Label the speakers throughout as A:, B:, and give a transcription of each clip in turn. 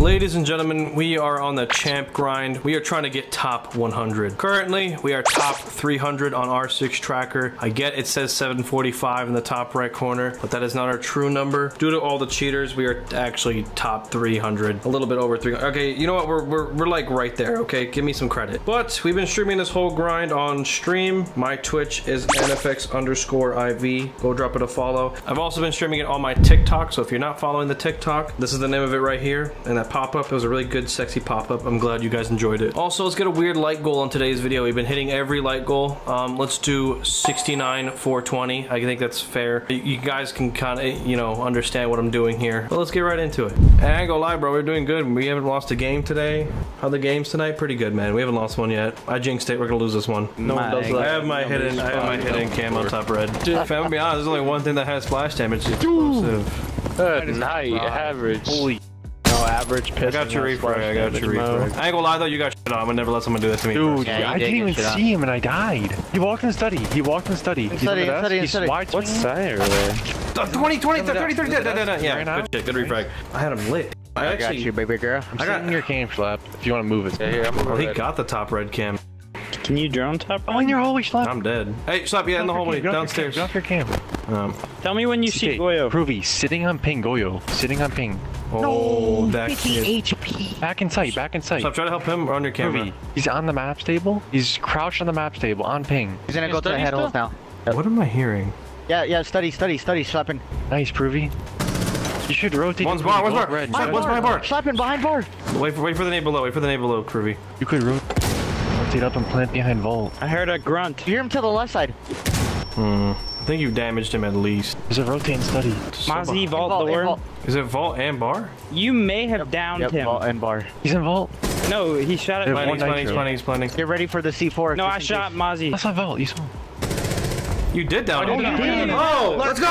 A: Ladies and gentlemen, we are on the champ grind. We are trying to get top 100. Currently, we are top 300 on R6 tracker. I get it says 745 in the top right corner, but that is not our true number. Due to all the cheaters, we are actually top 300, a little bit over 300. Okay, you know what? We're, we're, we're like right there, okay? Give me some credit. But we've been streaming this whole grind on stream. My Twitch is Anifex underscore IV. Go drop it a follow. I've also been streaming it on my TikTok, so if you're not following the TikTok, this is the name of it right here. And that pop-up, it was a really good, sexy pop-up. I'm glad you guys enjoyed it. Also, let's get a weird light goal on today's video. We've been hitting every light goal. Um, let's do 69, 420. I think that's fair. You- You guys can kind of, you know, understand what I'm doing here. But let's get right into it. And I ain't gonna lie, bro, we're doing good. We haven't lost a game today. How the games tonight? Pretty good, man. We haven't lost one yet. I jinxed it. We're gonna lose this one.
B: No one does that.
A: I have my hidden, I have my hidden cam on top red. Dude, if I'm gonna be honest, there's only one thing that has splash damage. It's explosive.
C: Good night, average.
B: Holy. No average piss.
A: I got your refrag. I got your refrag. I ain't gonna lie though, you got shit on. I would never let someone do that to me.
B: Dude,
A: personally.
D: Yeah,
B: I
D: did
B: didn't even
D: shit on.
B: see him and I died. He walked in the study. He walked in the study. He's
D: study,
B: with
D: study,
B: He's
D: study.
B: wide
C: What's
B: swinging.
C: that over there?
A: Uh, 20, 20, 30, 30, 30,
B: Look at
A: da, da, da,
B: that.
A: yeah, good shit, good refrag. I had him lit. I
D: I got you, baby girl.
B: I'm
A: I got-
B: sitting your cam slap if you want to move it.
C: Yeah, here,
A: well, he got the top red cam.
E: Can you drone top?
B: Oh, in your hallway slap.
A: I'm dead. Hey, stop, yeah, in the hallway, downstairs.
B: Get off your cam.
A: Um,
E: Tell me when you see
B: Okay,
E: Goyo.
B: Provy, sitting on ping, Goyo. Sitting on ping.
A: oh, that kid.
D: HP.
B: Back in sight, back in sight.
A: Stop, try to help him or on your camera.
B: Provy, he's on the map table. He's crouched on the map table, on ping.
D: He's gonna
C: You
D: go to the
C: study
D: head holes
C: still?
D: now.
A: What am I hearing?
D: Yeah, yeah, study, study, study, slapping.
B: Nice, Provy. You should rotate.
A: One's bar,
B: Provy,
A: one's bar.
B: red,
A: Slap,
B: red.
A: one's behind bar.
D: Slapping behind bar.
A: Wait for, wait for the nade below, wait for the nade below, Privy.
B: You could ro rotate up and plant behind vault.
E: I heard a grunt.
D: You hear him to the left side.
A: Hmm. I think you've damaged him at least.
B: There's a rotate and study.
E: Mozzie vault
D: Vault,
E: door.
D: vault.
A: Is it vault and bar?
E: You may have downed
D: Yep,
E: him.
D: vault and bar.
B: He's in vault.
E: No, he shot
B: Yeah,
E: at
B: one
A: Planning, planning,
B: nitro.
A: planning, planning.
D: Get ready for the C4.
E: No, I shot
D: case.
E: Mozzie.
B: That's not vault. You saw.
A: You did down him.
E: you did.
A: Oh, oh let's go!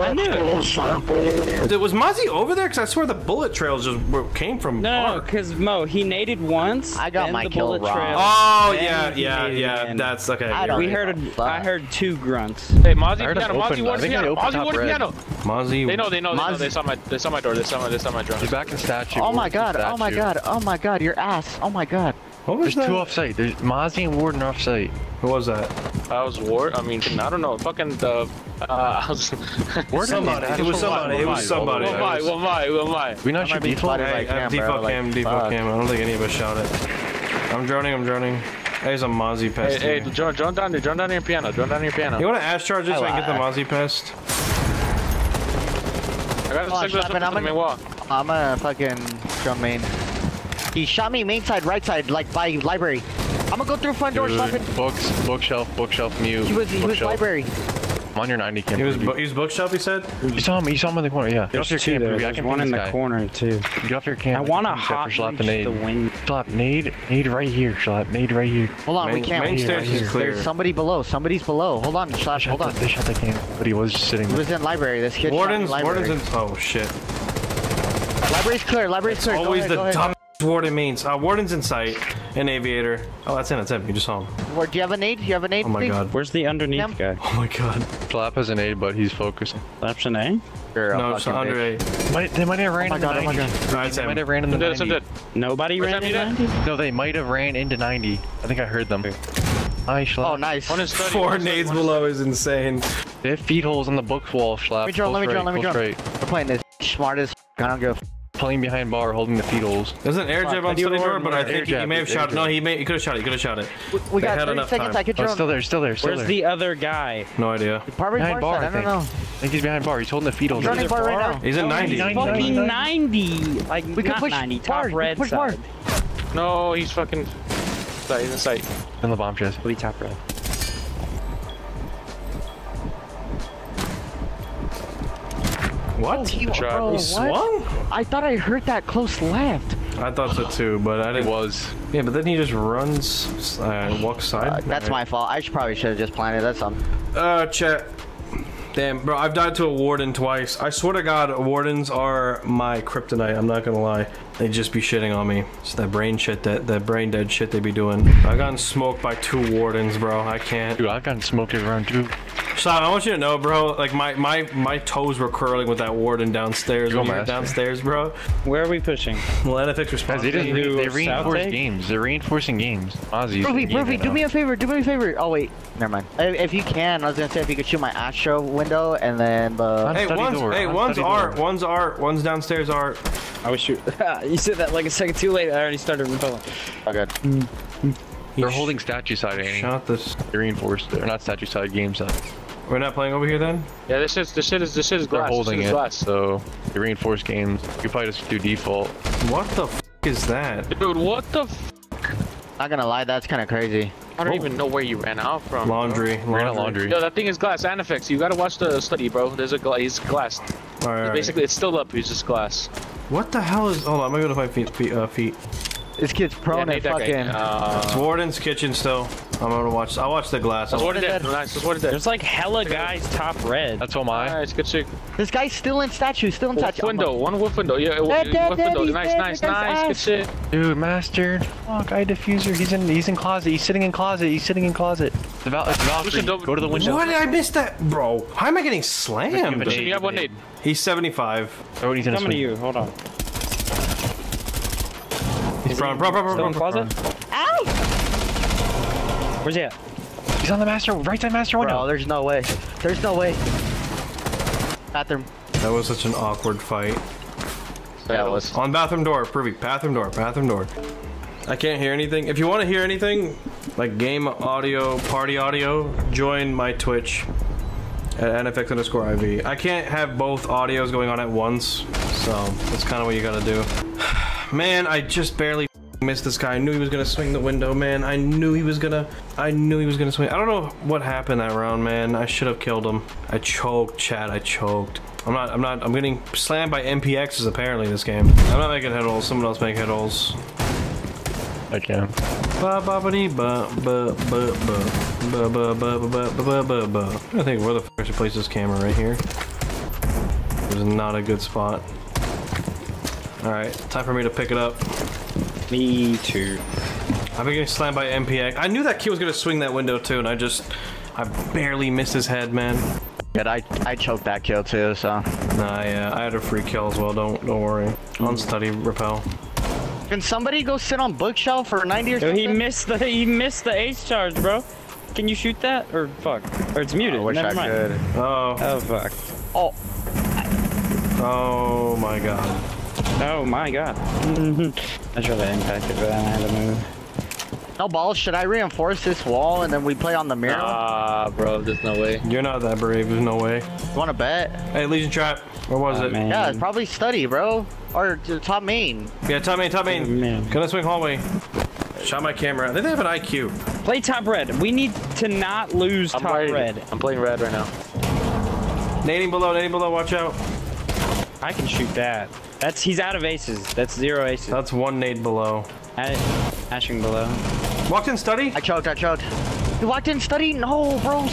E: I knew it.
A: Dude, was Mozzie over there? Because I swear the bullet trails just were- came from
E: No,
A: bar.
E: because Mo, he naded once.
D: I got my kill
E: bullet
D: wrong.
E: trail.
A: Oh, yeah, yeah, yeah.
E: again.
A: That's okay.
D: I
E: We heard.
D: Fuck.
E: I heard two grunts.
C: Hey, Mozzie piano,
B: him
C: Mozzie
B: open- I
C: water
B: think they
C: piano, Mozzie
B: top
C: water
B: red.
C: piano.
A: Mozzie.
C: They know, they know, they know. They saw my, they saw my door. They saw my, they saw my drone.
B: He's back in statue.
D: Oh my god, oh my god, oh my god, your ass. Oh my god.
A: What was
B: There's
A: that?
B: two off site. There's Mozzie and Warden off site.
A: Who was that?
C: I was war. I mean, I don't know. Fucking the. Uh, I was.
A: Somebody. It was somebody. It was somebody.
C: What am I? What am I? What am I?
B: We not
D: That
B: shoot
D: be
B: default.
D: spotted.
A: Hey,
D: Like
A: I have
D: cam, like,
A: default
D: fuck.
A: cam. I don't think any of us shot it. I'm droning, I'm droning. There's a Mozzie pest.
C: hey,
A: here.
C: drone, drone down there. Drone down your piano. Drone down your piano.
A: You want to ash charge this so I can get the Mozzie pest?
C: I got a cigarette
D: Slappin',
C: on
D: I'm
C: the
D: gonna-
C: main wall.
D: I'm a fucking drum main. He shot me main side, right side, like by library. I'm gonna go through front door,
B: Dude,
D: slapping.
B: Books, bookshelf, bookshelf, mute.
D: He was, he was library.
B: I'm on your 90 cam.
A: He was, he was bookshelf, he said?
B: You saw him. You saw him in the corner. Yeah. Get off
E: There's
B: your
E: two
B: cam,
E: there.
B: Provy. I
E: There's
B: can
E: one in the
B: guy.
E: corner too.
B: Get off your cam.
E: I want to
B: can ping Zephyr
E: hot
B: slap the nade.
E: the wind.
B: Slap nade. Nade right here. Slap nade right here.
D: Hold on, we can't.
A: main
D: we-
A: stairs
B: is
A: clear.
D: There's somebody below. Somebody's below. Hold on,
B: They
D: slash.
B: shot,
D: Hold
B: the,
D: on.
B: they shot the cam, but he was just sitting
D: He was in library. This kid
A: Warden's,
D: shot in
A: Warden's in, oh shit.
D: Library's clear. Library's clear. Go
A: Always
D: ahead,
A: the
D: go ahead.
A: dumbest Warden means. Uh, Warden's in sight. An aviator. Oh, that's him, that's him. You just saw him.
D: Where- Do you have a nade? Do you have a nade?
A: Oh my
D: Steve?
A: god.
E: Where's the underneath
D: Yum.
E: guy?
A: Oh my god.
B: Slap has an aid, but he's focusing.
E: Option A.
D: You're a
A: No, it's
D: fucking
A: under
D: bitch.
A: eight.
B: Might, they might have ran
D: Oh my
B: in the
D: god, oh my
B: 90.
D: god.
A: Alright, it's
B: They might have ran in the
C: Some did, some
B: 90.
C: did.
E: Nobody
C: Where's
E: ran
C: that
E: in
C: meet
E: 90?
B: No, they might have ran into 90. I think I heard them. Nice, Schlapp.
D: Oh, nice.
C: One is study.
A: Four
C: one is study,
A: nades
C: one is
A: below is insane.
B: They have feed holes on the book wall, Schlapp.
D: Let me draw, let me draw, let me draw.
B: straight.
D: We're playing this smart as I don't give a f-
B: Playing behind bar, holding the feed holes.
A: There's an air jab on
E: do
A: study door, but I think he, he may have shot it. No, he may he could have shot it. He could have shot it.
D: We
A: They
D: got
A: had
D: 30
A: enough
D: seconds.
A: time.
D: I could
B: Oh, still there, still there, still
E: Where's
B: there.
E: the other guy?
A: No idea.
D: Probably
B: Behind
D: bar
B: bar,
D: side. I
B: I
D: don't
B: think.
D: know.
B: I think he's behind bar. He's holding the feed holes.
D: Running bar right now.
A: He's in 90.
B: 90.
E: Fucking 90! Like,
D: We could push
E: 90,
D: bar,
E: top red
D: push bar.
E: side.
C: No, he's fucking. Sight, in the sight.
B: In the bomb chest.
E: Be top red.
A: What?
D: He,
C: Try.
D: bro,
A: He
D: what?
A: swung?
D: I thought I heard that close left.
A: I thought so too, but I didn't.
B: was.
A: Yeah, but then he just runs, uh, walks side.
D: Uh, that's my fault. I should probably should have just planted. That's on.
A: Uh, chat. Damn, bro, I've died to a warden twice. I swear to God, wardens are my kryptonite. I'm not gonna lie. They just be shitting on me. It's that brain shit, that that brain dead shit they be doing. I've gotten smoked by two wardens, bro. I can't.
F: Dude, I got smoked around too.
A: Stop, I want you to know, bro. Like my my my toes were curling with that warden downstairs.
F: Go,
A: When you were downstairs, bro.
E: Where are we pushing?
A: Well, Anifex
F: Guys,
A: response.
F: they just
E: They
F: they
E: South
F: reinforce games. They're reinforcing games. Ozzy's
D: Proofy,
F: the game
D: Proofy, do me a favor, do me a favor. Oh wait, never mind. If, if you can, I was gonna say if you could shoot my Astro window and then the.
A: Hey, one's
F: door,
A: hey, one's art,
F: door.
A: one's art, one's downstairs art.
E: I was shoot. you said that like a second too late. I already started repelling.
D: Oh, good.
F: They're holding statue side aiming.
A: Shot this.
F: They reinforced. They're not statue side, game side.
A: We're not playing over here then.
C: Yeah, this is this shit is this shit is
F: They're
C: glass.
F: holding
C: this shit
F: it,
C: is glass.
F: so they reinforce games. You can probably just do default.
A: What the f is that?
C: Dude, what the? F
D: Not gonna lie, that's kind of crazy.
C: I don't even know where you ran out from. bro.
A: Laundry.
F: Ran out laundry.
C: Yo, that thing is glass. Anifex, you gotta watch the study, bro. There's a gla he's glass.
A: All right, all right.
C: Basically, it's still up. He's just glass.
A: What the hell is? Hold on, I'm gonna go to my feet. feet, uh, feet.
D: This kid's
C: Yeah,
D: prone
C: nade
D: and
C: that guy.
D: fucking.
A: It's
C: Uh,
A: Warden's kitchen still. I'm gonna watch. I'll watch the glass.
C: that's
A: I'll-
C: what it
D: What
C: is.
D: is
C: Nice. That's what it is.
E: There's like hella guys top red.
F: That's all mine.
C: Nice, good shit.
D: This guy's still in statue, still in
C: Wolf
D: statue.
C: window, one wolf window. Yeah,
D: Dead,
C: wolf
D: dead, dead,
C: window.
D: he's
C: Nice,
D: dead,
C: nice,
D: the guy's
C: nice. Good shit.
F: Dude, master. Fuck, eye diffuser. He's in. He's in closet. He's sitting in closet. He's sitting in closet. The Val. It's Valkyrie. Go to the window.
A: What did I miss that, bro? How am I getting slammed?
F: Nade.
C: You have one nade.
A: He's 75.
F: Oh, he's in a
E: Coming to you. Hold on.
A: He's front, front, front,
E: Still in
A: front,
E: closet?
A: front.
D: Ow!
E: Where's he at?
F: He's on the master. Right side master window.
D: Bro, there's no way. There's no way. Bathroom.
A: That was such an awkward fight.
D: Yeah, it was.
A: On bathroom door, Privy. Bathroom door, bathroom door. I can't hear anything. If you want to hear anything, like game audio, party audio, join my Twitch at Anifex underscore IV. I can't have both audios going on at once, so that's kind of what you gotta do. Man, I just barely missed this guy. I knew he was gonna swing the window, man. I knew he was gonna. I knew he was gonna swing. I don't know what happened that round, man. I should have killed him. I choked, Chad. I choked. I'm not. I'm not. I'm getting slammed by MPXs apparently this game. I'm not making head holes. Someone else make head holes.
F: I can.
A: Ba ba ba dee ba ba ba ba ba ba ba ba ba ba ba. I think where the f I should place this camera right here. This is not a good spot. All right, time for me to pick it up.
E: Me too.
A: I've been getting slammed by MPX. I knew that kid was gonna swing that window too, and I just, I barely missed his head, man.
D: Good, I, I choked that kill too, so.
A: Nah, yeah, I had a free kill as well. Don't don't worry. On study repel.
D: Can somebody go sit on bookshelf for 90 or
E: Yo,
D: something?
E: he missed the he missed the ace charge, bro. Can you shoot that or fuck? Or it's muted.
D: I wish
E: Never
D: I
E: mind.
D: could.
A: Oh,
E: Oh fuck.
D: Oh,
A: oh my God.
E: Oh my god. I tried to impact it, but then I had to move.
D: no balls. Should I reinforce this wall and then we play on the mirror?
C: Ah, bro, there's no way.
A: You're not that brave. There's no way.
D: You want to bet?
A: Hey, Legion trap. Where was
E: Oh,
A: it?
E: man.
D: Yeah, it's probably study, bro. Or to top main.
A: Yeah, top main, top main.
E: Man.
A: Gonna swing hallway. Shot my camera. I think they have an IQ.
E: Play top red. We need to not lose
C: I'm
E: top
C: ready.
E: red.
C: I'm playing red right now.
A: Nading below, nading below. Watch out.
E: I can shoot that. That's he's out of aces. That's zero aces.
A: That's one nade below.
E: A- Ashing below.
A: Walked in study.
D: I choked, I choked. You walked in study? No, bro.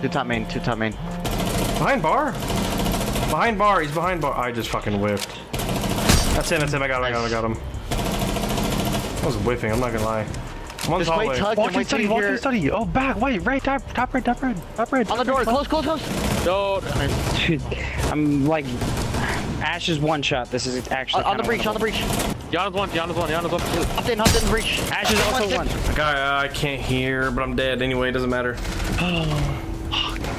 D: Two top main, two top main.
A: Behind bar. Behind bar. He's behind bar. I just fucking whiffed. That's him. That's him. I got him. I got him. I got him. I was whiffing. I'm not gonna lie. I'm on
D: Just wait, tug,
F: Walk in study.
D: you
F: Walk
D: hear...
F: in study. Oh, back. Wait, right. Top, top red. Top red. Top red.
D: On the door, close, close, close.
C: No,
E: Dude, I'm like Ash is one shot. This is actually
D: On, on the breach, on the breach.
C: Iana's one, Iana's one, Iana's one.
D: Hopped in, hopped in the breach.
E: Ash is also one.
A: Guy, uh, I can't hear, but I'm dead anyway. It doesn't matter.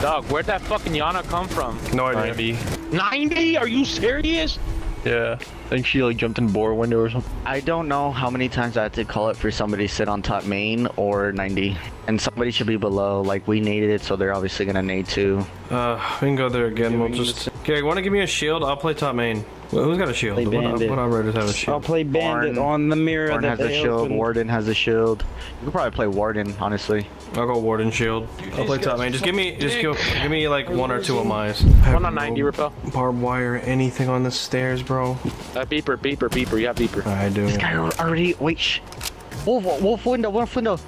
C: Dog, where'd that fucking Yana come from?
A: No idea.
F: Maybe.
C: 90? Are you serious?
F: Yeah. I think she like jumped in bore window or something.
D: I don't know how many times I had to call it for somebody to sit on top main or 90. And somebody should be below. Like, we needed it, so they're obviously gonna nade too.
A: Uh, we can go there again. We'll
E: we need
A: just. Okay, want to give me a shield? I'll play top main. Well, who's got a shield?
E: Play
A: What,
E: bandit.
A: what operators have a
E: I'll
A: shield?
E: play bandit
D: Warren-
E: on the mirror
D: Warden
E: that
D: has a shield,
E: opened.
D: Warden has a shield. You could probably play Warden, honestly.
A: I'll go warden shield. I'll play top main. Just give me, just give, give me like one or two of mine.
C: One on 90, repel.
A: Barbed wire, anything on the stairs, bro?
C: Uh, beeper, beeper, beeper. Yeah, beeper.
A: I do.
D: This guy already, wait, shh. Wolf, wolf window, wolf window.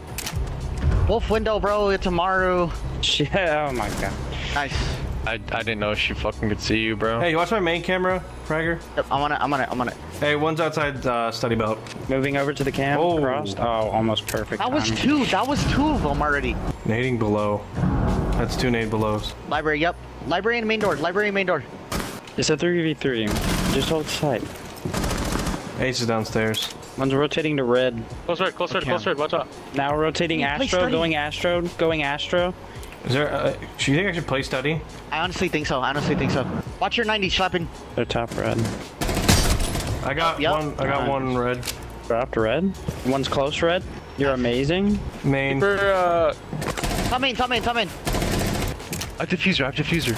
D: Wolf window, bro, it's Amaru.
E: Shit, oh my god.
D: Nice.
B: I, I didn't know she fucking could see you, bro.
A: Hey, you watch my main camera, Fragger?
D: Yep, I'm on it. I'm on it. I'm on it.
A: Hey, one's outside uh, study belt.
E: Moving over to the camp.
A: Oh.
E: Crossed. Oh, almost perfect.
D: That was two. That was two of them already.
A: Nading below. That's two nade belows.
D: Library. Yep. Library and main door. Library and main door.
E: It's a 3v3. Just hold tight.
A: Ace is downstairs.
E: One's rotating to red.
C: Close red, close red, close red. Watch out.
E: Now rotating Astro, going Astro, going Astro.
A: Is there? Uh, do you think I should play study?
D: I honestly think so. I honestly think so. Watch your 90 slapping.
E: They're top red.
A: I got
D: Yep.
A: one. I got
E: Nice.
A: one red.
E: Dropped red. One's close red. You're amazing.
A: Main.
C: For, uh,
D: Come in. Come in. Come in.
B: I have diffuser, I have diffuser.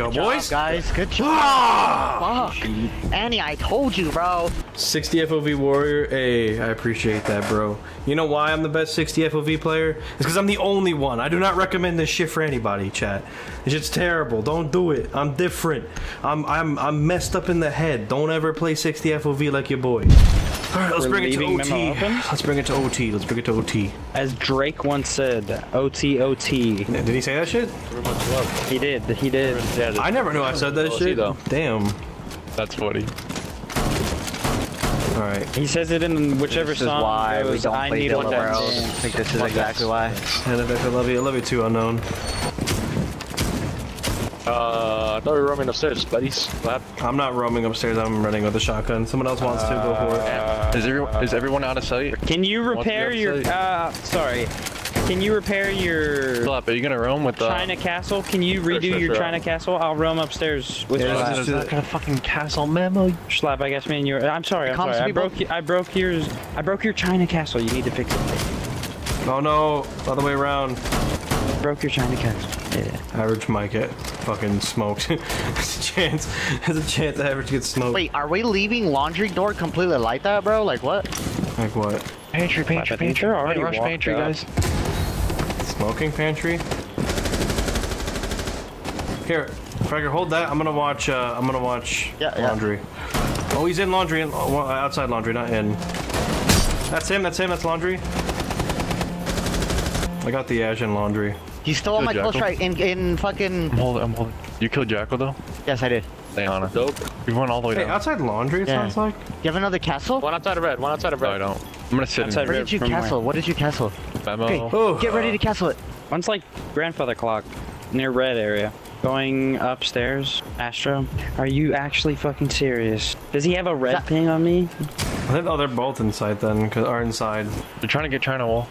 A: Go,
D: Job,
A: boys.
D: guys. Good job.
A: Ah!
D: Fuck. Annie, I told you, bro.
A: 60 FOV warrior. Hey, I appreciate that, bro. You know why I'm the best 60 FOV player? It's because I'm the only one. I do not recommend this shit for anybody, chat. It's just terrible. Don't do it. I'm different. I'm I'm I'm messed up in the head. Don't ever play 60 FOV like your boy. All right, let's bring it to OT. Let's bring it to OT. Let's bring it to OT.
E: As Drake once said, OT OT.
A: Did he say that shit?
E: He did. He did.
A: I never knew I said that
C: OT
A: shit.
C: though.
A: Damn.
B: That's funny.
A: All right.
E: He says it in whichever
D: This is
E: song
D: why
E: goes,
D: we don't
E: I
D: play
E: need
D: Dilla,
E: one
D: bro. I think this is exactly why.
A: And I love you. I love you too, unknown.
C: Uh, I thought we were roaming upstairs, buddies. What happened?
A: I'm not roaming upstairs. I'm running with a shotgun. Someone else wants to go for it.
B: Is everyone is everyone out of sight?
E: Can you repair your, uh, sorry. Can you repair your
B: Slap, are you gonna roam with the
E: China castle? Can you redo
C: sure,
E: your
C: sure.
E: China castle? I'll roam upstairs with
A: Yeah,
E: Slap.
A: let's
F: That kind of fucking castle memo.
E: Slap, I guess me and you. I'm sorry. I'm sorry. I
D: people-
E: broke. y- I broke yours. I broke your China castle. You need to fix it.
A: Oh no, other way around.
E: Broke your China castle. Yeah.
A: Average might get fucking smoked. There's a chance. There's a chance average gets smoked.
D: Wait, are we leaving laundry door completely like that, bro? Like what?
A: Like what?
F: Pantry, pantry,
E: I
F: pantry.
E: already
F: rush
E: walked
F: pantry,
E: up.
F: guys.
A: Smoking pantry? Here, Fragger, hold that. I'm gonna watch. Uh, I'm gonna watch
D: Yeah, yeah.
A: laundry. Oh, he's in laundry. In, oh, outside laundry, not in. That's him. That's him. That's laundry. I got the Ash in laundry.
D: He's still on my
B: Good
D: close
B: jackal.
D: right in in fucking.
B: I'm holding I'm holding. You killed Jackal though?
D: Yes, I did.
B: Stay on it.
C: Dope.
B: We went all the way
A: Hey,
B: down.
A: outside laundry. It
D: Yeah.
A: sounds like.
D: You have another castle?
C: One outside of red, one outside of
B: No, I don't. I'm gonna sit
E: Outside
B: in
D: Where did you
E: From where?
D: castle? What did you castle?
B: Memo.
D: Okay,
A: Oh.
D: get ready to castle it.
E: One's like grandfather clock near red area. Going upstairs. Astro, are you actually fucking serious? Does he have a red
D: That-
E: ping on me?
A: I think oh, they're both inside then, cause are inside.
B: They're trying to get China wall.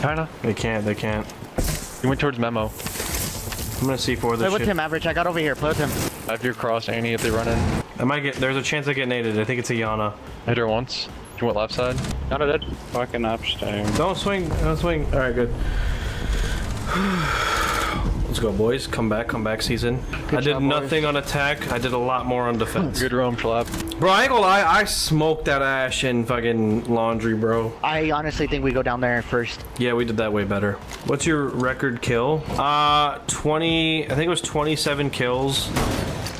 B: China?
A: They can't. They can't.
B: You went towards Memo.
A: I'm gonna see for
D: Play
A: this
D: with
A: shit.
D: him, average. I got over here. Play with him.
B: I have your cross, Annie, if they run in.
A: I might get. There's a chance I get naded. I think it's a Iana.
B: Hit her once. You went left side.
C: Not a dead.
E: Fucking upstairs.
A: Don't swing. Don't swing. All right, good. Let's go, boys. Come back. Come back season. I did
D: job, boys.
A: nothing on attack. I did a lot more on defense.
B: Good roam, Slap.
A: Bro, I ain't gonna lie. I smoked that ash in fucking laundry, bro.
D: I honestly think we go down there first.
A: Yeah, we did that way better. What's your record kill? Uh, 20. I think it was 27 kills.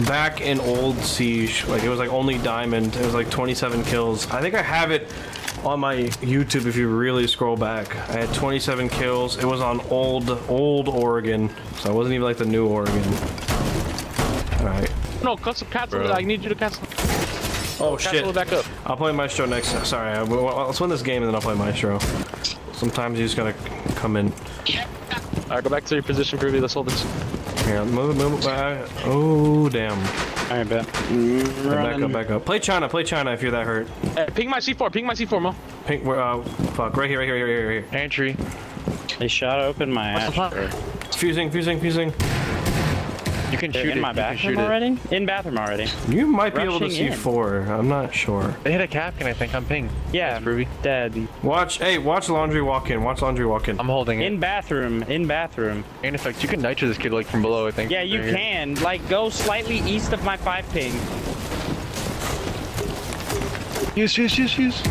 A: Back in old Siege, like it was like only diamond. It was like 27 kills. I think I have it on my YouTube if you really scroll back. I had 27 kills. It was on old, old Oregon, so it wasn't even like the new Oregon. All right.
C: No, cancel, cancel.
B: Bro.
C: I need you to cancel.
A: Oh
C: Cancel
A: shit.
C: it back up.
A: I'll play Maestro next. Sorry, I, well, let's win this game and then I'll play Maestro. Sometimes you just gotta come in.
C: Alright, go back to your position, Groovy. Let's hold this.
A: Here, move, move back. Oh damn.
E: Alright, bet.
A: Back up, back up. Play China, play China if you're that hurt.
C: Hey, ping my C4, ping my C4, Mo.
A: Pink, where, uh, fuck, right here, right here, right here, right here.
B: Entry.
E: They shot open my
D: What's the fuck?
E: Astro.
A: It's fusing, fusing, fusing.
B: You can
E: They're
B: shoot
E: in
B: it.
E: my bathroom
B: shoot it.
E: already? In bathroom already.
A: You might be able to
E: Rushing
A: see
E: in.
A: four. I'm not sure.
B: They hit a Kapkan, I think. I'm ping.
E: Yeah,
B: That's Groovy.
E: dead.
A: Watch, hey, watch laundry walk in. Watch laundry walk in.
B: I'm holding it.
E: In bathroom. In bathroom.
B: In effect, you can nitro this kid like from below, I think.
E: Yeah, you
B: Right here.
E: can. Like, go slightly east of my five ping.
F: Use, use, use, use.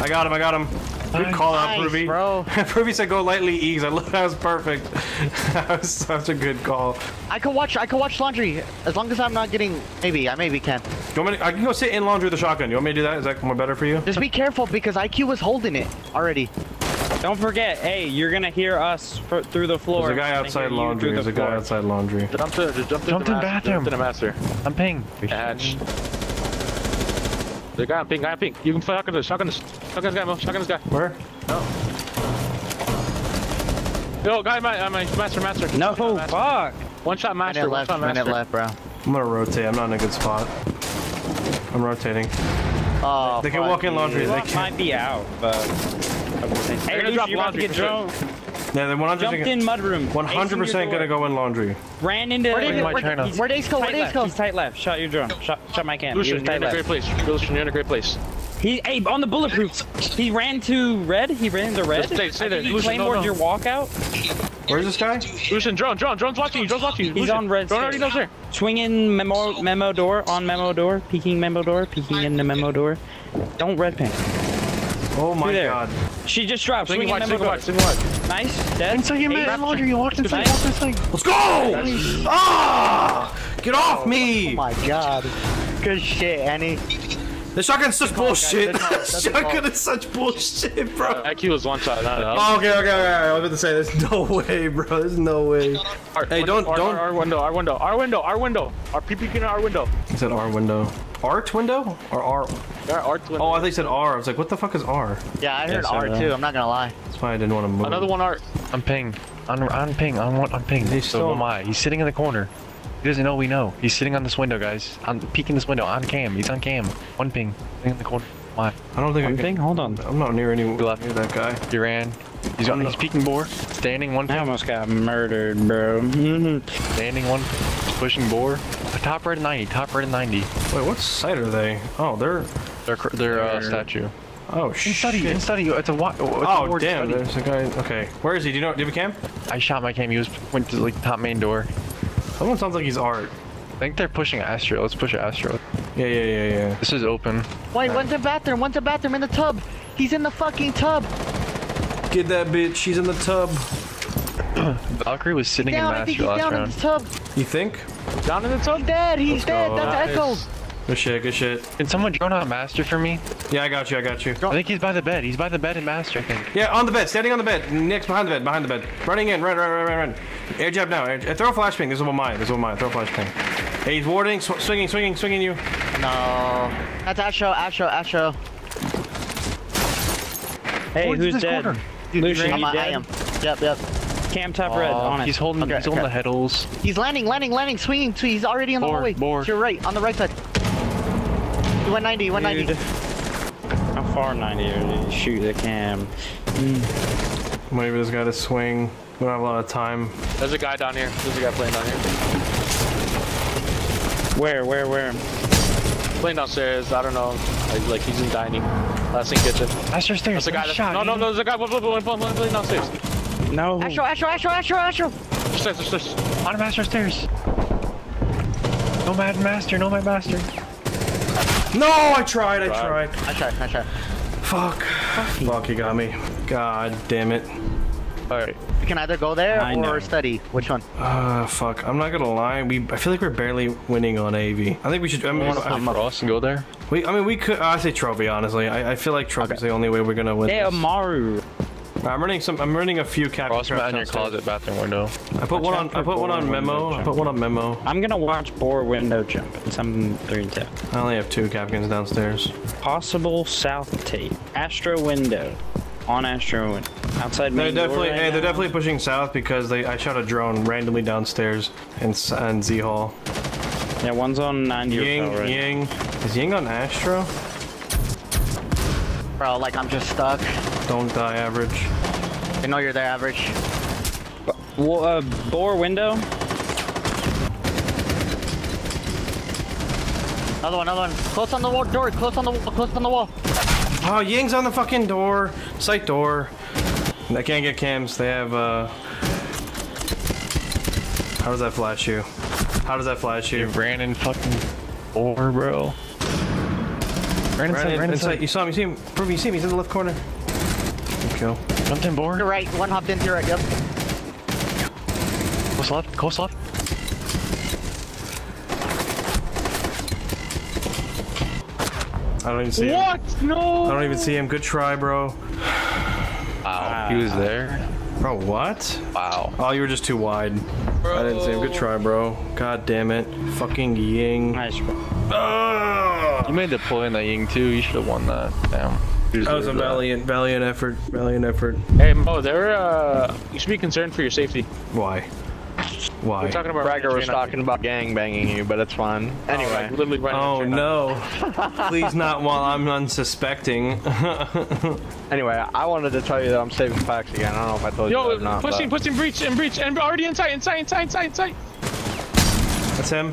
A: I got him, I got him. Good call out,
D: Nice, bro.
A: Pruby said go lightly ease. I love that was perfect. that was such a good call.
D: I can watch. I could watch laundry as long as I'm not getting. Maybe I maybe can.
A: Do you want me to, I can go sit in laundry with the shotgun. You want me to do that? Is that more better for you?
D: Just be careful because IQ was holding it already.
E: Don't forget, hey, you're gonna hear us fr- through the floor.
A: There's a guy outside laundry.
E: through
A: There's
E: the
A: a guy outside laundry.
C: Jump to, just jump to
B: Jump
C: the
B: in
C: master.
B: bathroom.
C: Jump to the master.
B: I'm ping.
C: Hatch. The guy on pink, guy on pink. You can shotgun this, shotgun this, shotgun this guy, Mo. Shotgun this guy.
A: Where?
C: Yo, guy, my, uh, my master, master.
E: No,
C: One master.
E: fuck.
C: One shot master.
D: Minute
C: One
D: left,
C: shot
D: minute left, bro.
A: I'm gonna rotate. I'm not in a good spot. I'm rotating.
D: Oh,
A: They can walk in laundry.
D: you.
A: They can't.
E: might be out, but. Hey,
C: gonna drop
E: you're to
C: laundry
E: get
C: for
E: drone.
A: Yeah, they're 100
E: Jumped in mudroom.
A: 100% gonna go in laundry.
E: Ran into.
D: Where did
B: Where's
D: it-
B: my
D: where-
B: China?
D: Where'd Ace go? Where'd Ace
E: left.
D: go?
E: He's tight left. Shot your drone. Shot, shot my cam.
C: Lucian, you're in a great place. Lucian, you're in a great place.
E: He, hey, on the bulletproof. He ran to red. He ran to red.
C: Just stay- stay
E: I
C: there.
E: think he
C: Lucian, no, no.
E: your walkout.
A: Where's this guy?
C: Lucian, drone, drone, drone's watching you, drone's watching you.
E: He's
C: Lucian,
E: on red
C: Drone already knows there.
E: Swinging memo memo door on memo door. Peeking memo door. Peeking in the memo door. Don't red ping.
A: Oh my
E: there.
A: god.
E: She just dropped.
C: Swinging
E: Swinging
C: wide,
E: memo
C: swinging
E: door.
C: wide, swinging wide.
E: Nice. Dead.
F: Inside you
E: Eight.
F: man laundry. You walked inside.
E: Nice.
F: Walked inside.
A: Let's go! Ah! Get off
D: Oh
A: me!
D: Oh my god. Good shit, Annie.
A: The shotgun's such bullshit.
D: That's all- that's
A: shotgun is such bullshit, bro.
C: IQ was one shot, not
A: Oh, okay, okay, okay. I was about to say, there's no way, bro. There's no way.
C: Our,
A: Hey, don't-
C: our,
A: don't-
C: Our, our window, our window, our window, our window. Our PP in our window.
A: He said our window. Art window? Or R?
C: Our art window.
A: Oh, I thought he said R. I was like, what the fuck is R?
D: Yeah, I heard
E: Yes, I
D: R too. I'm not gonna lie.
A: That's why I didn't want to move.
C: Another one art.
B: I'm ping. On, on ping. On one. On ping.
A: He's
B: so
A: still-
B: am I. He's sitting in the corner. He doesn't know we know. He's sitting on this window, guys. I'm peeking this window on cam. He's on cam. One ping. Sitting in the corner. Why?
A: I don't think I
E: One
A: can.
E: thing. Hold on.
A: I'm not near any
B: left.
A: near that guy.
B: He ran. He's on. He's peeking boar. Standing one.
E: I
B: Ping.
E: almost got murdered, bro.
B: Standing one. Pushing boar. Top right at 90. Top right at 90.
A: Wait, what site are they? Oh, they're.
B: Their cr- their uh, statue.
A: Oh
B: In
A: shit.
B: study. In study. It's a wa- it's a
A: Oh
B: ward
A: damn,
B: study.
A: there's a guy. Okay, where is he? Do you know? Do you have a cam?
B: I shot my cam. He was went to like top main door.
A: Someone sounds like he's art.
B: I think they're pushing Astro. Let's push Astro.
A: Yeah, yeah, yeah, yeah.
B: This is open.
D: Wait, one's in bathroom. One's in bathroom in the tub. He's in the fucking tub.
A: Get that bitch. She's in the tub.
B: Valkyrie was sitting
D: Down.
B: in
D: I think
B: Master last
D: down in
B: round.
D: the tub.
A: You think?
C: Down in the tub.
D: Dead. He's
A: Let's
D: dead.
A: go.
D: That's Echo.
A: Good shit. Good shit.
B: Can someone drone out Master for me?
A: Yeah, I got you. I got you.
B: I think he's by the bed. He's by the bed in Master, I think.
A: Yeah, on the bed, standing on the bed. Next, behind the bed, behind the bed. Running in, run, run, run, run, run. Air jab now. Air, throw a flashbang. This is one mine. This is one mine. Throw a flashbang. Hey, he's warding, sw swinging, swinging, swinging you.
D: No. That's Astro. Astro. Astro.
E: Hey, who's
B: this
E: dead?
B: corner.
E: Lucian,
D: I'm,
E: you
D: I
E: dead?
D: am. Yep. Yep.
E: Cam top red
B: Oh,
E: on it.
B: he's holding.
D: Okay,
B: he's holding
D: okay.
B: the heddles.
D: He's landing. Landing. Landing. Swinging. So he's already in the
B: Board,
D: hallway.
B: board.
D: To your right. On the right side. 190. 190.
E: Dude. How far 90 or did you shoot the cam?
A: I'm waiting for this guy to swing. We don't have a lot of time.
C: There's a guy down here. There's a guy playing down here.
E: Where, where, where?
C: Playing downstairs. I don't know. Like, like he's in dining. Last in kitchen.
B: Master stairs.
C: There's a guy. That's,
B: shot.
C: no, no, no. There's a guy. One, one, one, one, one playing downstairs.
E: No.
D: Astro. Astro. Astro. Astro. Astro.
C: Upstairs, upstairs.
B: On a Master stairs. No mad Master. No mad Master.
A: No, I tried. I tried.
D: I tried. I tried.
A: Fuck. Fuck, he got me. God damn it.
B: All right.
D: We can either go there
E: I
D: or
E: know.
D: study. Which one?
A: Uh, fuck. I'm not gonna lie. We, I feel like we're barely winning on AV. I think we should. I mean,
B: I'm
A: I,
B: cross and go there.
A: we, I mean, we could. I say trophy. Honestly, I, I feel like trophy's the only way we're gonna win.
E: Hey,
A: this.
E: Amaru.
A: I'm running some. I'm running a few cap.
B: Cross
A: traps
B: mat in your closet bathroom window.
A: I put one on. I put one on memo. I put one on memo.
E: I'm gonna watch Boar window jump. It's I'm 3 and 10.
A: I only have two Kapkans downstairs.
E: Possible south tape. Astro window. On Astro window. Outside
A: They're
E: main
A: definitely.
E: right
A: hey, they're definitely pushing south because they. I shot a drone randomly downstairs in S- in Z Hall.
E: Yeah, one's on 90
A: Ying,
E: right?
A: Ying. Is Ying on Astro?
D: Bro, like I'm just stuck.
A: Don't die, average.
D: I know you're there, average.
E: Well, uh, Boar window.
D: Another one. Another one. Close on the wall. Door. Close on the wall. Close on the wall.
A: Oh, Ying's on the fucking door. Site door. They can't get cams. They have, uh... How does that flash you? How does that flash
B: You
A: you?
B: ran in fucking over, bro. Ran inside.
A: Brandon,
B: Ran
A: inside.
B: inside.
A: You saw him. You see him. Prove you see him. He's in the left corner. Good kill.
B: Jumped in board.
D: To right. One hopped into your right. Yep.
B: Close left. Close left.
A: I don't even see him.
C: What? No.
A: I don't even see him. Good try, bro.
E: Wow. Wow.
B: He was there.
A: Bro, what?
B: Wow.
A: Oh, you were just too wide. I didn't see him. Good try, bro. God damn it. Fucking Ying.
E: Nice. bro.
A: Ah!
B: You made the play in that Ying too. You should have won that. Damn. You
A: That was a valiant, valiant effort. Valiant effort.
C: Hey Mo, they're uh, you should be concerned for your safety.
A: Why? Why?
C: We're talking about
G: Bragger was
C: You're
G: talking about gang banging you, but it's fine.
C: Oh,
G: Anyway,
C: like, literally right
A: Oh
C: next to your-
A: no. Please not while I'm unsuspecting.
G: anyway, I wanted to tell you that I'm saving packs again. I don't know if I told you that
C: Yo,
G: or not.
C: pushing,
G: but-
C: pushing, breach, and breach, and already inside, inside, inside, inside, inside.
A: That's him.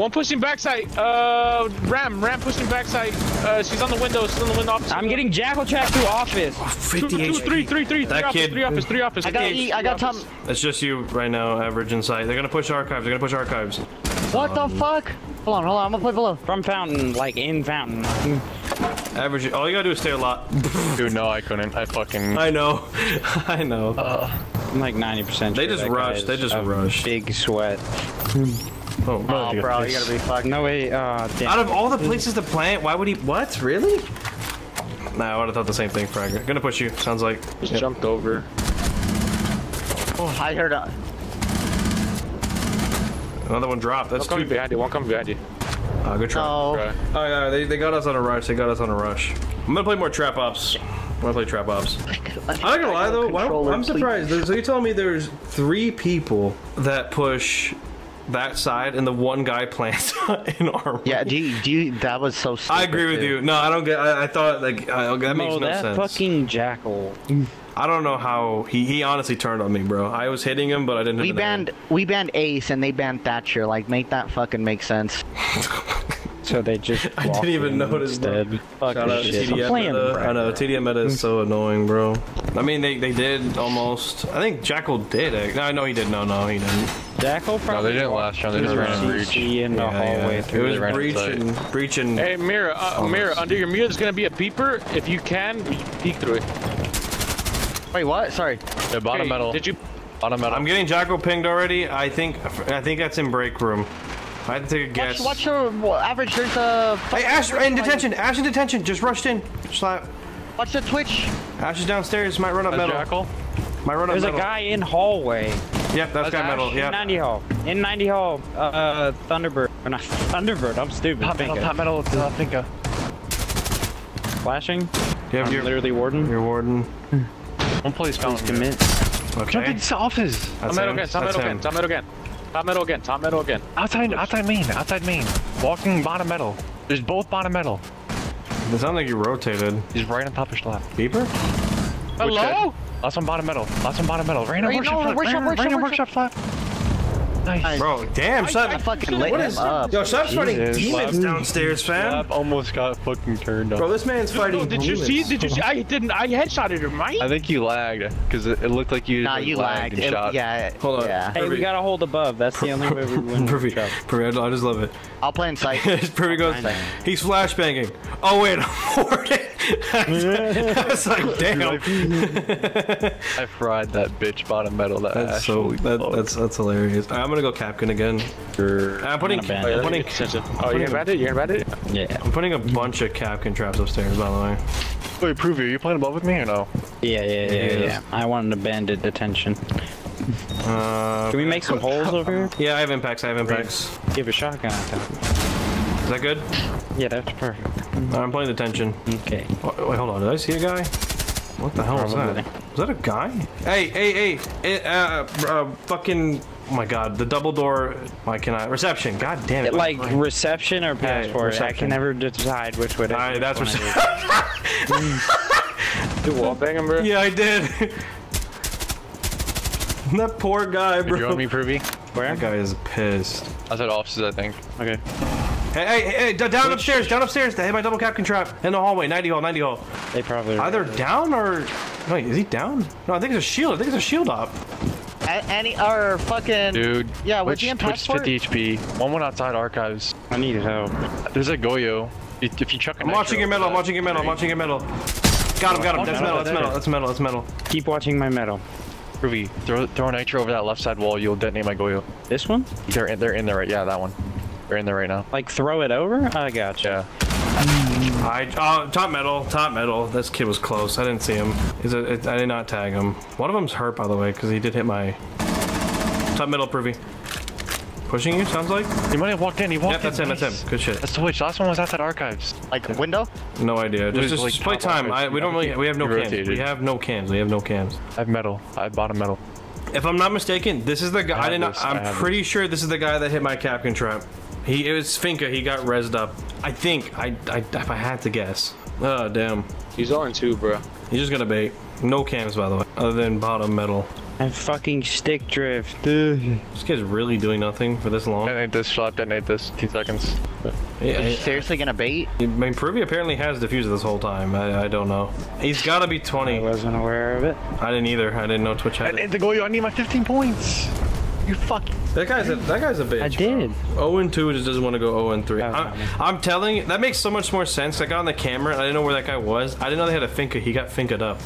C: One pushing backside. Uh, Ram, Ram pushing backside. Uh, she's on the window. She's on the window. Opposite
E: I'm getting jackal trapped through office.
A: 50
C: two, two,
A: HP.
C: three, three, three,
A: That
C: three office,
A: kid-
C: three office, three office.
D: I got
C: three
D: E. I got
C: office.
D: Tom.
A: It's just you right now, average in sight. They're gonna push archives. They're gonna push archives.
D: What the fuck? Hold on, hold on. I'm gonna play below.
E: From fountain, like in fountain.
A: Average. All you gotta do is stay a lot.
B: Dude, no, I couldn't. I fucking.
A: I know. I know.
E: I'm like 90%
A: They
E: sure
A: just rushed, they just rushed.
E: Big sweat.
A: Oh,
G: Oh, bro, you gotta be fucking.
E: No way. Uh, damn.
A: Out of all the places to plant, why would he? What? Really? Nah, I would have thought the same thing, Fragger. Gonna push you. Sounds like.
C: Just
A: Yep.
C: jumped over.
D: Oh, I heard a.
A: Another one dropped. That's
C: One coming
A: two.
C: behind you. One coming behind you.
A: Uh, good try.
D: No.
C: Okay.
A: Oh yeah, they, they got us on a rush. They got us on a rush. I'm gonna play more trap ops. I'm gonna play trap ops. I'm not gonna lie though. Why, I'm surprised. There's- So you're telling me there's three people that push that side, and the one guy plants in armor.
D: Yeah, do you, do you, that was so stupid.
A: I agree with
D: too.
A: you. No, I don't get. I, I thought like I, that makes
E: Mo,
A: no
E: that
A: sense.
E: fucking jackal.
A: I don't know how he he honestly turned on me, bro. I was hitting him, but I didn't. hit
D: We
A: the nail.
D: banned we banned Ace and they banned Thatcher. Like, make that fucking make sense.
E: So they just.
A: I didn't even notice, bro.
E: Instead. Fuck
A: Shout out
E: this shit. I'm
A: TDM
E: playing
A: meta. I know
E: Bragger.
A: TDM meta is so annoying, bro. I mean, they they did almost. I think Jackal did. No, no, he did. No, no, he didn't.
E: Jackal probably.
B: No, they didn't last round. They just ran in breach.
E: CC in the
A: Yeah,
E: hallway
A: yeah.
E: through
A: It was
B: They ran
A: breach and breach and.
C: Hey, Mira, uh, Mira, under your mute is gonna be a beeper. If you can, peek through it.
D: Wait, what? Sorry.
B: Yeah, bottom
C: Hey,
B: metal.
C: Did you?
B: Bottom metal.
A: I'm getting Jackal pinged already. I think I think that's in break room. I had to take a guess.
D: watch your well, average. There's a.
A: Hey, Ash in detention. Ash in detention. Just rushed in. Slap.
D: Watch the Twitch.
A: Ash is downstairs. Might run up
B: A
A: metal.
B: jackal.
A: Might run up
E: There's a guy in hallway.
A: Yep, that's,
B: That's
A: guy
B: Ash.
A: metal.
E: In 90 hall. In 90 hall. Uh, uh, Thunderbird. Or not Thunderbird. I'm stupid.
B: Top metal. Top metal. Uh, Finka.
E: Flashing.
A: You have
E: I'm
A: your,
E: literally warden.
A: your warden.
B: One place fountain.
E: Commit.
B: Jump
A: Okay.
B: into office.
A: That's
C: Top metal again. Top metal again. Top metal again. Top metal again. Top metal again.
B: Outside, outside main. Outside main. Walking bottom metal. There's both bottom metal.
A: It sounded like you rotated.
B: He's right on top of slab.
A: Beeper?
C: Hello?
B: Last one bottom metal. Last one bottom metal. Right in
D: Right,
B: workshop
D: no,
B: flap.
D: workshop,
B: Right in-
D: workshop,
B: right in
D: workshop.
B: workshop flap. Nice.
A: Bro, damn,
D: I
A: Slap.
D: fucking lit
A: What
D: him
A: is
D: up.
A: Yo, Slap's fighting demons downstairs, fam.
B: Slap almost got fucking turned on.
A: Bro, this man's fighting
C: Oh, did you see? Did you see? I didn't. I headshotted him, right?
B: I think you lagged because it, it looked like you
D: Nah, you lagged.
B: and
D: It-
B: shot.
D: yeah.
A: Hold on.
D: Yeah.
E: Hey, we gotta hold above. That's the only way we win.
A: Perfect.
E: Chuck.
A: Perfect. I just love it.
D: I'll play in sight.
A: Perfect goes.
D: I know.
A: He's flashbanging. Oh wait, I'm boarded. I was like, damn.
B: I fried that bitch bottom metal. That
A: That's so. That, that's that's hilarious. I'm gonna go Kapkan again. I'm putting.
E: I'm gonna ban
A: I'm putting.
C: Oh, you're gonna bat it? You're gonna bat it?
E: Yeah.
A: I'm putting a bunch of Kapkan traps upstairs. By the way.
B: Wait, prove you. Are you playing above with me or no?
E: Yeah, yeah, yeah,
A: Yes.
E: yeah. I wanted to bandit detention.
A: Uh,
E: Can we make some holes over here?
A: yeah, I have impacts. I have impacts.
E: Give a shotgun at them.
A: Is that good?
E: Yeah, that's perfect.
A: I'm playing detention.
E: Okay.
A: Oh, wait, hold on. Did I see a guy? What the hell was that? Was that a guy? Hey, hey, hey! It, uh, uh, fucking! Oh my God! The double door. Why can I? Reception. God damn it!
E: Like reception or passport. I
A: reception.
E: can never decide which way to.
A: Alright, that's
E: which
A: reception.
C: Do wall bang him, bro?
A: yeah, I did. that poor guy,
B: Do you want me, Pruvy?
E: Where?
A: That guy is pissed.
B: I said offices, I think.
E: Okay.
A: Hey, hey, hey! d- Down upstairs! Down upstairs! They hit my double captain trap in the hallway. 90 hall. 90 hall.
E: They probably. are.
A: Either down or wait, is he down? No, I think it's a shield. I think it's a shield up.
D: A- Any or fucking.
B: Dude.
D: Yeah, which
B: Twitch,
D: he in
B: Twitch
D: passport?
B: 50 HP. One went outside archives.
E: I need help.
B: There's a Goyo. If if you chuck a
A: I'm watching your metal. I'm watching your metal. I'm watching your metal. Got him. Got him. That's metal. That's metal. That's metal. That's metal.
E: Keep watching my metal.
B: Ruby, throw, throw a nitro over that left side wall. You'll detonate my Goyo.
E: This one?
B: They're in, they're in there right. Yeah, that one. They're in there right now.
E: Like throw it over? I gotcha.
B: Yeah.
A: I oh top metal, top metal. This kid was close. I didn't see him. Is it, it- I did not tag him. One of them's hurt by the way because he did hit my top metal privy. Pushing you sounds like.
B: He might have walked in. He walked
A: Yep, that's
B: in.
A: him. That's
B: Nice.
A: him. Good shit.
B: That's the witch. Last one was outside archives.
D: Like window?
A: No idea. Just, just,
B: like,
A: just play time. I, we don't really. We have no
B: He
A: cams.
B: rotated.
A: We have no cams. We have no cams.
B: I have metal. I bought a metal.
A: If I'm not mistaken, this is the guy.
B: I
A: I, did not.
B: this, I
A: I'm
B: have
A: pretty sure this is the guy that hit my Kapkan trap. He it was Finka. He got rezzed up. I think. I, I if I had to guess. Oh damn.
C: He's on two, bro.
A: He's just gonna bait. No cams by the way, other than bottom metal.
E: And fucking stick drift. dude.
A: This kid's really doing nothing for this long.
B: Detonate this shot. Detonate this. Two seconds.
A: Yeah,
D: Are you
A: I,
D: seriously gonna bait?
A: I mean, Privy apparently has diffuser this whole time. I, I don't know. He's gotta be 20.
E: I wasn't aware of it.
A: I didn't either. I didn't know Twitch had
B: I
A: it.
B: need to go. I need my 15 points. You fuck.
A: That guy's a that guy's a bitch.
E: I did.
A: 0 and 2 just doesn't want to go 0 and 3.
E: Oh,
A: I'm. I'm telling you, that makes so much more sense. I got on the camera and I didn't know where that guy was. I didn't know they had a Finka. He got Finka'd up.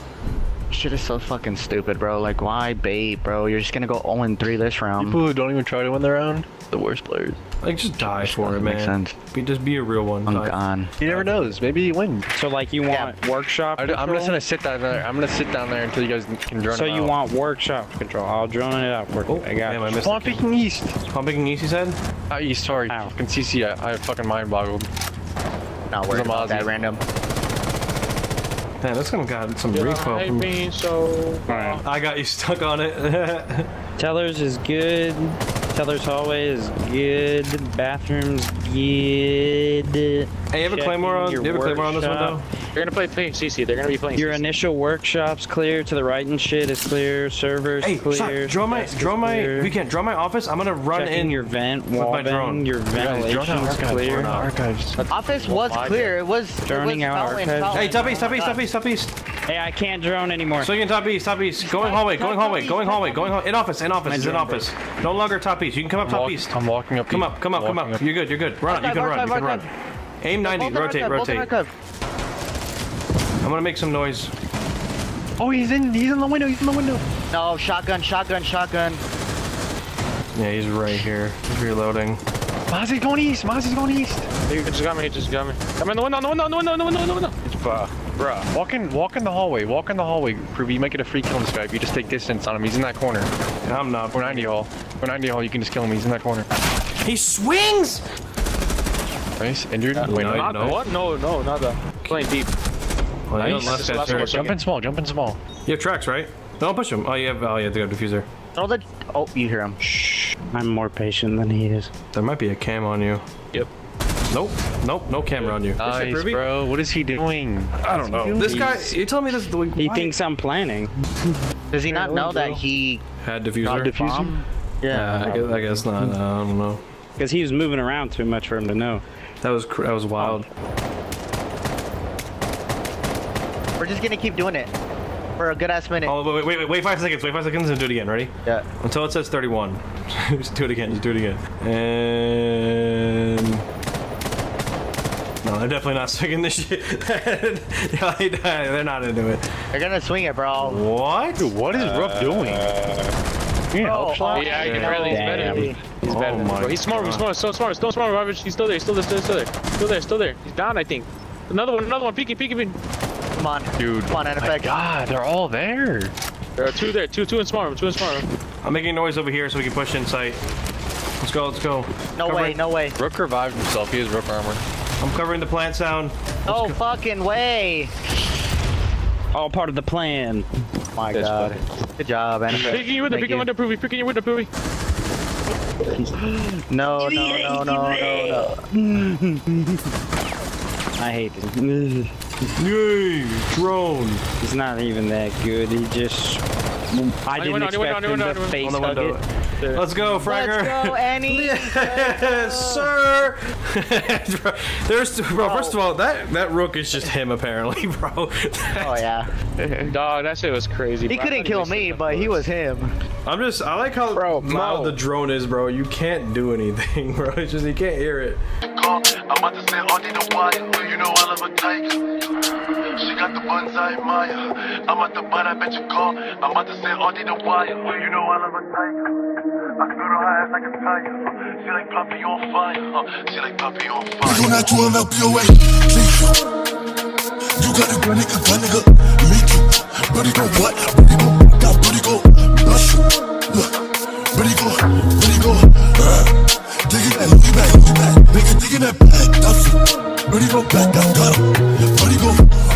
D: Shit is so fucking stupid, bro. Like, why bait, bro? You're just gonna go 0 and 3 this round.
B: People who don't even try to win their round, the worst players.
A: Like, just die for it,
D: doesn't
A: man.
D: sense.
A: Be, just be a real one.
D: I'm gone.
B: He never knows. Maybe he wins.
E: So like you want workshop
B: I, am just gonna sit down there. I'm gonna sit down there until you guys can drone
E: So
B: him
E: you
B: out.
E: want workshop control? I'll drone it out. Work.
A: Oh,
E: I got.
A: damn, I
E: you.
A: missed
B: I'm
A: the kill.
B: picking east.
A: I'm picking east, he said?
B: Ah, east. Sorry.
E: Ow.
B: Fucking CC. I, I fucking mind boggled.
D: Not worried
B: I'm
D: about that
B: Aussie.
D: random.
A: Man, this one got some
C: I
A: recoil from
C: me. so.
E: Alright.
A: I got you stuck on it.
E: Tellers is good. Tellers hallway is good. Bathrooms good.
A: hey, you have a
E: Checking
A: claymore on? You have a claymore on this
E: workshop.
A: window?
C: They're gonna play playing CC. They're gonna be playing
E: Your
C: CC.
E: initial workshop's clear. To the right and shit is clear. Servers
A: Hey,
E: clear.
A: shot, draw my, draw my,
E: clear.
A: weekend, draw my office. I'm gonna run
E: Checking
A: in.
E: your vent, wall
A: my drone.
E: vent, your
B: Guys,
E: ventilation's
B: archives.
E: clear.
B: Archives.
D: Office was clear. It was. it was
E: out
D: Colin,
E: archives.
A: Hey, top east, top east, top east, top east.
E: Hey, I can't drone anymore.
A: Swinging top east, top east. Going hallway, going hallway, going hallway, going hallway. In office, in office,
E: My
A: in
E: drone
A: office. No longer top east. You can come up top
B: Walk-
A: east.
B: I'm walking up.
A: Come up, come up, come
B: Walking
A: up. You're good, you're good. Run, you can run, you can run. Aim 90,
D: Both
A: rotate,
D: archive,
A: rotate. I'm gonna make some noise.
B: Oh, he's in. He's in the window. He's in the window.
D: No, shotgun, shotgun, shotgun.
A: Yeah, he's right here. He's reloading.
B: Mozzie's going east. Mozzie's going east.
C: He just got me. He just got me. I'm in the window. On the window. On the window. On the window. On the window. It's bruh. Bruh.
B: Walk in. Walk in the hallway. Walk in the hallway. Prove you might get a free kill on this guy if you just take distance on him. He's in that corner.
A: I'm not.
B: 490 hall. 490 hall. You can just kill him. He's in that corner.
A: He swings!
B: Nice. Injured. Wait,
A: no,
B: no.
C: Not
A: no.
C: the what? No, no, not the. Playing deep.
A: Well,
B: Nice.
A: don't-
C: This is the
A: last
C: last
A: guy's
C: one.
A: hurt.
B: Jump in small. Jump in small.
A: You have tracks, right? Don't push him. Oh, you have. Oh, you have to go diffuser.
D: Throw the. Oh, you hear him. Shh.
E: I'm more patient than he is.
A: There might be a cam on you.
C: Yep.
A: Nope. Nope. No camera on you.
B: Nice,
A: Ruby?
B: bro. What is he doing?
A: I don't know. This guy. You told me this.
E: He thinks I'm planning.
D: Does he not know that he
A: had
D: got
A: diffuser.
D: the bomb?
A: Yeah, I guess, I guess not. I don't know.
E: Because he was moving around too much for him to know.
A: That was cr- that was wild.
D: We're just gonna keep doing it for a good ass minute.
A: Oh, wait, wait, wait, wait, five seconds. Wait five seconds and do it again. Ready?
D: Yeah.
A: Until it says 31. just do it again. Just do it again. And no, they're definitely not swinging this shit. they're not into it.
D: They're gonna swing it, bro.
A: What?
B: Dude, what is Ruff doing? You need
D: Oh,
B: shot?
C: Yeah, I can
A: oh,
C: Yeah. He's better. He's
A: Oh
C: better than oh
A: my
C: bro. He's smart. He's smart. So smart. So smart. Ravage. He's still there. He's still there. Still there. Still there. Still there. He's down. I think. Another one. Another one. Peeking. Peeking. peeking.
D: Come on.
B: Dude.
D: Come on,
B: My
D: Anifex.
B: God, they're all there.
C: There are two there. Two. Two in smart room. Two in smart room.
A: I'm making noise over here so we can push in sight. Let's go. Let's go.
D: No
A: Cover
D: way,
A: it.
D: no way.
B: Rook revived himself. He has Rook armor.
A: I'm covering the plant sound.
D: No fucking way.
E: All part of the plan.
D: My
C: That's
D: god. Good job, Anifex.
C: Peeking you with the.
D: Thank
C: Peeking
D: you.
C: with Poovy. Peeking you with the Poovy.
D: No, no, no, no, no, no.
E: I hate this.
A: Yay! Drone.
E: He's not even that good. He just. I oh,
C: didn't
E: expect him to face
A: On the
E: hug
A: window.
E: It.
A: Let's go, Fragger.
D: Let's go, Annie.
A: Yes, sir. There's, bro. First of all, that that rook is just him, apparently, bro.
D: Oh yeah.
C: Dog, that shit was crazy.
D: He
C: bro.
D: Couldn't kill
C: was
D: me, but he was him.
A: I'm just, I like how
G: Bro,
A: loud
G: Mo.
A: the drone is, bro. You can't do anything, bro. It's just, you can't hear it.
H: I'm about to say all day the wire. You know I love a tight. She got the buns I admire. I'm at the butt, I bet you call. I'm about to say all day the wire. You know I love a tight. I can noodle her ass like a tire. She like Poppy on fire. She like Poppy on
I: You
H: fire.
I: not 12 LPOA. You got the gun, nigga, gun, nigga. Me too. But he know what? But he know Ready go, ready go. Dig it back, look it back, it. Nigga, dig it back, that's it. Ready go I got him. Ready go.